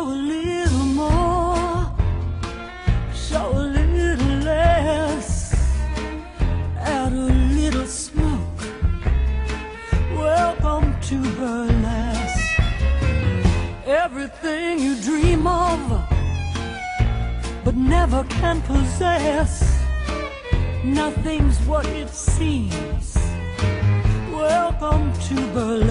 Show a little more, show a little less, add a little smoke. Welcome to burlesque. Everything you dream of, but never can possess. Nothing's what it seems. Welcome to burlesque.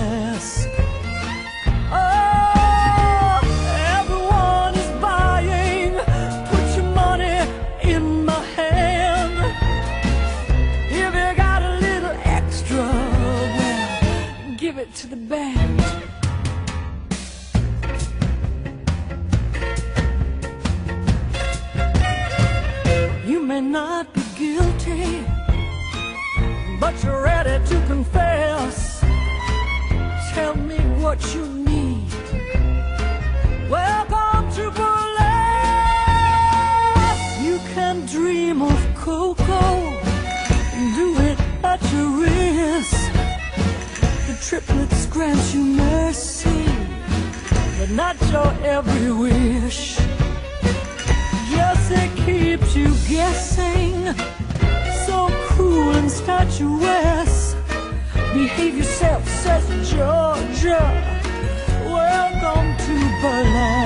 To the band. You may not be guilty, but you're ready to confess. Tell me what you need. Welcome to burlesque. You can dream of cocoa, and do it at your risk triplets grant you mercy, but not your every wish. Yes, it keeps you guessing, so cruel and statuesque. Behave yourself, says Georgia. Welcome to Berlin.